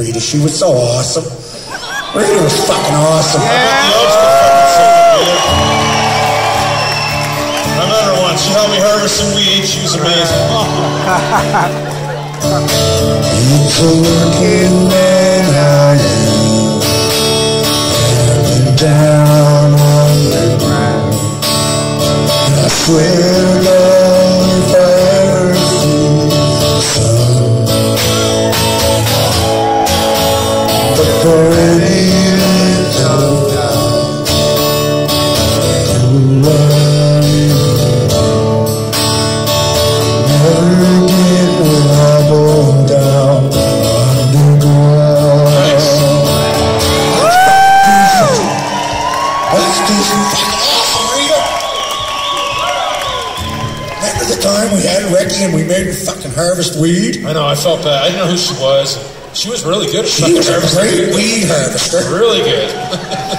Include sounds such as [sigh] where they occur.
Rita. She was so awesome. Rita was fucking awesome. I met her once. She helped me harvest some weed. She was amazing. It's a working man I am. Down on the ground. I swear to God, for any little doubt, I never get wobbled down underground. That's decent. Fucking awesome. Remember the time we had Ricky and we made her fucking harvest weed? I know. I felt bad. I didn't know who she was. She was really good She was a great weed. weed harvester. Really good. [laughs]